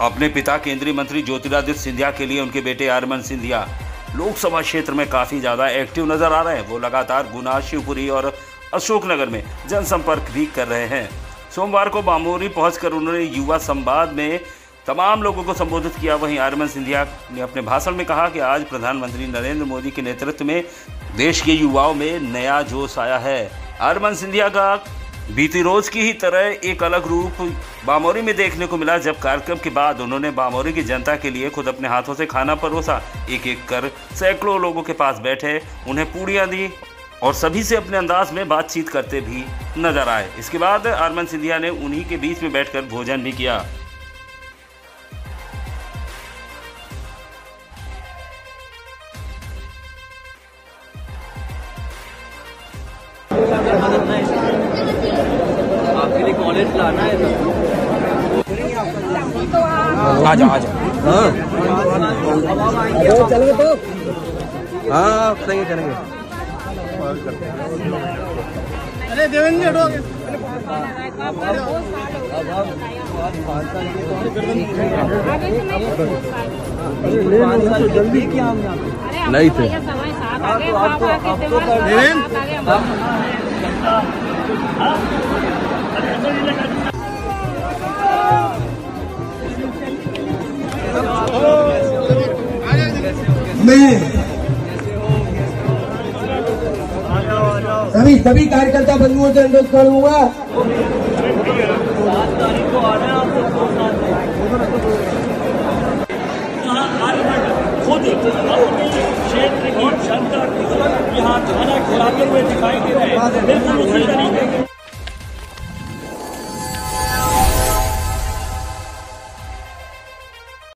अपने पिता केंद्रीय मंत्री ज्योतिरादित्य सिंधिया के लिए उनके बेटे आरमन सिंधिया लोकसभा क्षेत्र में काफ़ी ज़्यादा एक्टिव नज़र आ रहे हैं। वो लगातार गुना, शिवपुरी और अशोकनगर में जनसंपर्क भी कर रहे हैं। सोमवार को बामोरी पहुंचकर उन्होंने युवा संवाद में तमाम लोगों को संबोधित किया। वहीं आरमन सिंधिया ने अपने भाषण में कहा कि आज प्रधानमंत्री नरेंद्र मोदी के नेतृत्व में देश के युवाओं में नया जोश आया है। आरमन सिंधिया का बीती रोज की ही तरह एक अलग रूप बामोरी में देखने को मिला जब कार्यक्रम के बाद उन्होंने बामोरी की जनता के लिए खुद अपने हाथों से खाना परोसा। एक एक कर सैकड़ों लोगों के पास बैठे, उन्हें पूड़ियाँ दी और सभी से अपने अंदाज में बातचीत करते भी नज़र आए। इसके बाद आरमन सिंधिया ने उन्हीं के बीच में बैठकर भोजन भी किया। लाना है आ जाओ आ जाओ हाँ चलेंगे तो हाँ चलेंगे चलेंगे अरे देवेंद्र हटो जल्दी क्या हम यहाँ नहीं थे मैं सभी सभी कार्यकर्ता बंधुओं से अनुरोध करूँगा। हाँ, क्षेत्र की जनता यहाँ खाना खिलाते हुए दिखाई दे रहे हैं। बिल्कुल उसी तरीके